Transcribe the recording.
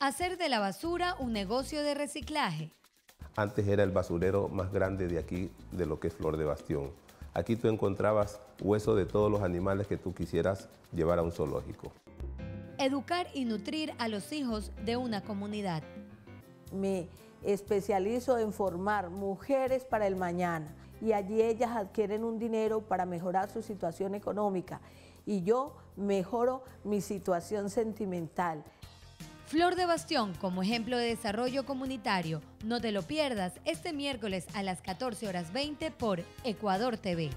Hacer de la basura un negocio de reciclaje. Antes era el basurero más grande de aquí, de lo que es Flor de Bastión. Aquí tú encontrabas hueso de todos los animales que tú quisieras llevar a un zoológico. Educar y nutrir a los hijos de una comunidad. Me especializo en formar mujeres para el mañana y allí ellas adquieren un dinero para mejorar su situación económica y yo mejoro mi situación sentimental. Flor de Bastión como ejemplo de desarrollo comunitario. No te lo pierdas este miércoles a las 14 horas 20 por Ecuador TV.